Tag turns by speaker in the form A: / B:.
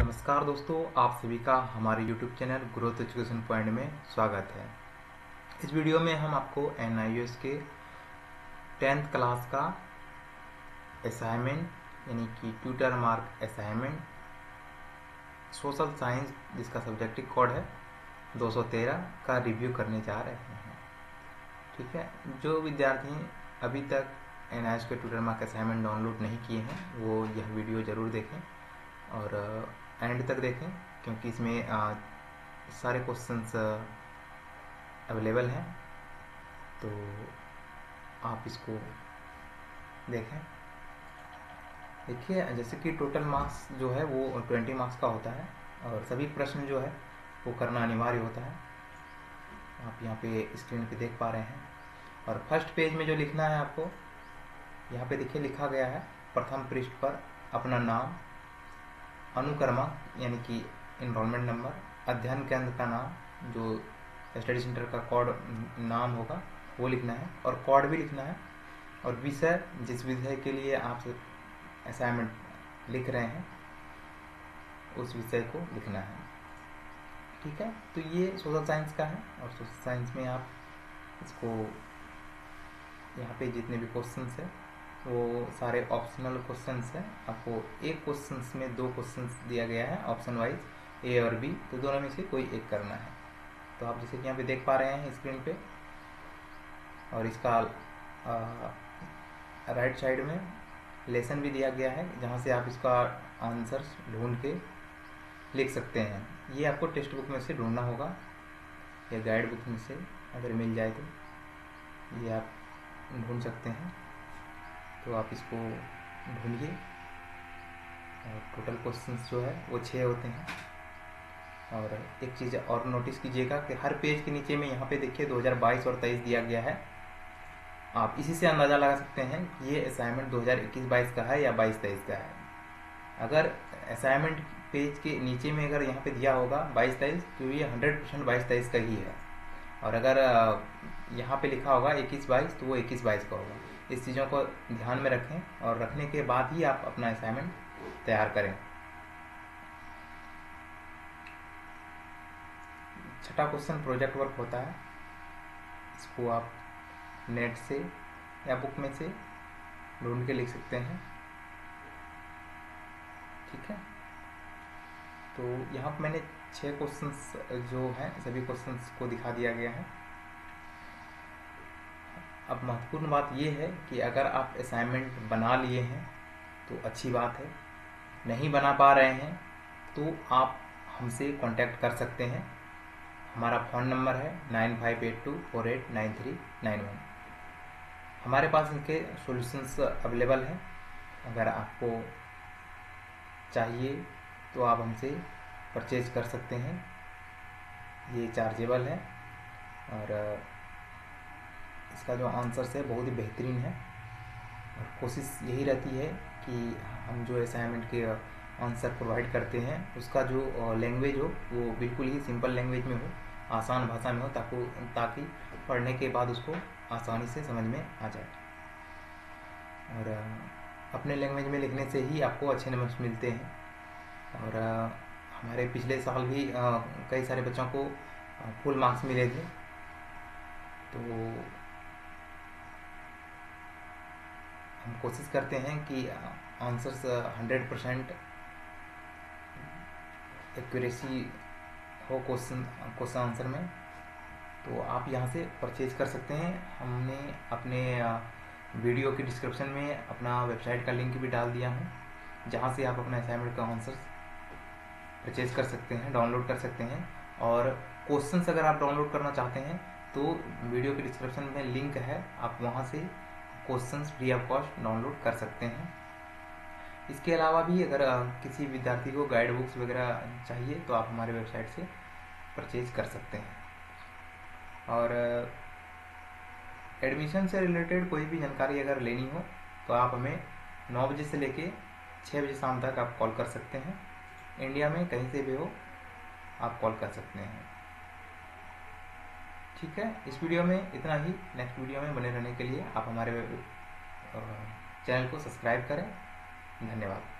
A: नमस्कार दोस्तों, आप सभी का हमारे YouTube channel growth education point में स्वागत है। इस वीडियो में हम आपको एन के टेंथ क्लास का असाइनमेंट यानी कि tutor mark assignment social science जिसका सब्जेक्टिव कोड है 213 का रिव्यू करने जा रहे हैं। ठीक है, जो विद्यार्थी अभी तक एन के ट्यूटर मार्क असाइनमेंट डाउनलोड नहीं किए हैं, वो यह वीडियो ज़रूर देखें और एंड तक देखें क्योंकि इसमें आ, सारे क्वेश्चंस अवेलेबल हैं। तो आप इसको देखें। देखिए जैसे कि टोटल मार्क्स जो है वो ट्वेंटी मार्क्स का होता है और सभी प्रश्न जो है वो करना अनिवार्य होता है। आप यहाँ पे स्क्रीन पे देख पा रहे हैं। और फ़र्स्ट पेज में जो लिखना है आपको यहाँ पे देखिए लिखा गया है प्रथम पृष्ठ पर अपना नाम अनुक्रमांक यानी कि इनरोलमेंट नंबर अध्ययन केंद्र का नाम, जो स्टडी सेंटर का कोड नाम होगा, वो लिखना है, और कोड भी लिखना है। और विषय, जिस विषय के लिए आप असाइनमेंट लिख रहे हैं, उस विषय को लिखना है। ठीक है? तो ये सोशल साइंस का है, और सोशल साइंस में आप इसको, यहाँ पे जितने भी क्वेश्चंस है वो सारे ऑप्शनल क्वेश्चंस हैं। आपको एक क्वेश्चंस में दो क्वेश्चंस दिया गया है ऑप्शन वाइज ए और बी तो दोनों में से कोई एक करना है। तो आप जैसे कि यहाँ पे देख पा रहे हैं स्क्रीन पे। और इसका राइट साइड में लेसन भी दिया गया है, जहाँ से आप इसका आंसर ढूंढ के लिख सकते हैं। ये आपको टेक्स्ट बुक में से ढूंढना होगा, या गाइड बुक में से अगर मिल जाए तो। ये आप ढूंढ सकते हैं। तो आप इसको ढूंढिए और टोटल क्वेश्चंस जो है, वो छः होते हैं। और एक चीज़ और नोटिस कीजिएगा कि हर पेज के नीचे में यहाँ पे देखिए 2022 और 23 दिया गया है। आप इसी से अंदाज़ा लगा सकते हैं ये असाइनमेंट 2021-22 का है या 22-23 का है। अगर असाइनमेंट पेज के नीचे में अगर यहाँ पे दिया होगा 22-23 तो ये 100 परसेंट बाईस तेईस का ही है। और अगर यहाँ पे लिखा होगा इक्कीस बाईस तो वो इक्कीस बाईस का होगा। इस चीज़ों को ध्यान में रखें और रखने के बाद ही आप अपना असाइनमेंट तैयार करें। छठा क्वेश्चन प्रोजेक्ट वर्क होता है। इसको आप नेट से या बुक में से ढूंढ के लिख सकते हैं। ठीक है? तो यहाँ पर मैंने छह क्वेश्चंस जो हैं, सभी क्वेश्चंस को दिखा दिया गया है। अब महत्वपूर्ण बात यह है कि अगर आप असाइनमेंट बना लिए हैं तो अच्छी बात है। नहीं बना पा रहे हैं तो आप हमसे कांटेक्ट कर सकते हैं। हमारा फ़ोन नंबर है nine five eight two four eight nine three nine one हमारे पास इनके सॉल्यूशंस अवेलेबल हैं। अगर आपको चाहिए तो आप हमसे परचेज कर सकते हैं। ये चार्जेबल है और इसका जो आंसर्स है बहुत ही बेहतरीन है। और कोशिश यही रहती है कि हम जो असाइनमेंट के आंसर प्रोवाइड करते हैं, उसका जो लैंग्वेज हो, वो बिल्कुल ही सिंपल लैंग्वेज में हो, आसान भाषा में हो, ताकि ताकि पढ़ने के बाद उसको आसानी से समझ में आ जाए। और अपने लैंग्वेज में लिखने से ही आपको अच्छे नंबर मिलते हैं। और हमारे पिछले साल भी कई सारे बच्चों को फुल मार्क्स मिले थे। तो हम कोशिश करते हैं कि आंसर्स हंड्रेड परसेंट एक्यूरेसी हो क्वेश्चन क्वेश्चन आंसर में। तो आप यहाँ से परचेज कर सकते हैं। हमने अपने वीडियो के डिस्क्रिप्शन में अपना वेबसाइट का लिंक भी डाल दिया हूँ, जहाँ से आप अपना असाइनमेंट का आंसर्स परचेज कर सकते हैं डाउनलोड कर सकते हैं। और क्वेश्चंस अगर आप डाउनलोड करना चाहते हैं तो वीडियो के डिस्क्रिप्शन में लिंक है। आप वहाँ से questions free of cost download कर सकते हैं। इसके अलावा भी अगर किसी विद्यार्थी को गाइड बुक्स वगैरह चाहिए तो आप हमारे वेबसाइट से परचेज कर सकते हैं। और एडमिशन से रिलेटेड कोई भी जानकारी अगर लेनी हो तो आप हमें नौ बजे से लेके छः बजे शाम तक आप कॉल कर सकते हैं। इंडिया में कहीं से भी हो, आप कॉल कर सकते हैं। ठीक है? इस वीडियो में इतना ही। नेक्स्ट वीडियो में बने रहने के लिए आप हमारे चैनल को सब्सक्राइब करें। धन्यवाद।